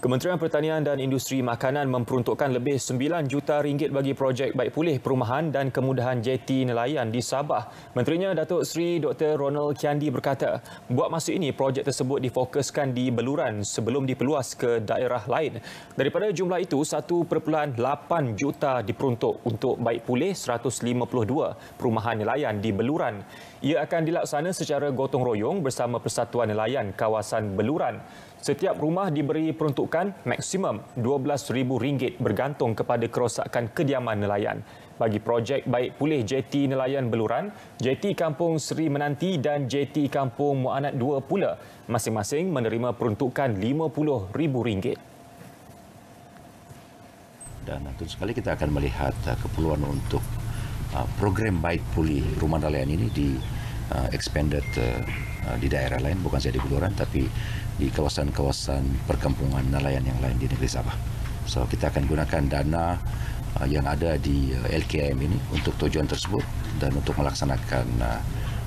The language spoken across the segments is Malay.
Kementerian Pertanian dan Industri Makanan memperuntukkan lebih 9 juta ringgit bagi projek baik pulih perumahan dan kemudahan jeti nelayan di Sabah. Menterinya Datuk Seri Dr. Ronald Kiandi berkata, buat masa ini projek tersebut difokuskan di Beluran sebelum diperluas ke daerah lain. Daripada jumlah itu, 1.8 juta diperuntuk untuk baik pulih 152 perumahan nelayan di Beluran. Ia akan dilaksana secara gotong royong bersama Persatuan Nelayan Kawasan Beluran. Setiap rumah diberi peruntukan maksimum RM12,000 bergantung kepada kerosakan kediaman nelayan. Bagi projek baik pulih JT Nelayan Beluran, JT Kampung Seri Menanti dan JT Kampung Muanat 2 pula masing-masing menerima peruntukan RM50,000. Dan tentu sekali kita akan melihat uh, keperluan untuk uh, program baik pulih rumah nelayan ini di uh, expanded di daerah lain bukan saja di Beluran tapi di kawasan-kawasan perkampungan nelayan yang lain di negeri Sabah. So kita akan gunakan dana uh, yang ada di uh, LKM ini untuk tujuan tersebut dan untuk melaksanakan uh,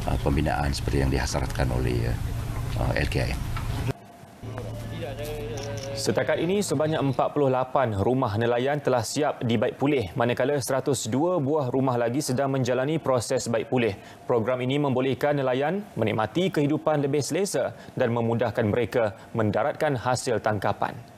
uh, pembinaan seperti yang dihasratkan oleh uh, uh LKM. Setakat ini sebanyak 48 rumah nelayan telah siap dibaik pulih manakala 102 buah rumah lagi sedang menjalani proses baik pulih. Program ini membolehkan nelayan menikmati kehidupan lebih selesa dan memudahkan mereka mendaratkan hasil tangkapan.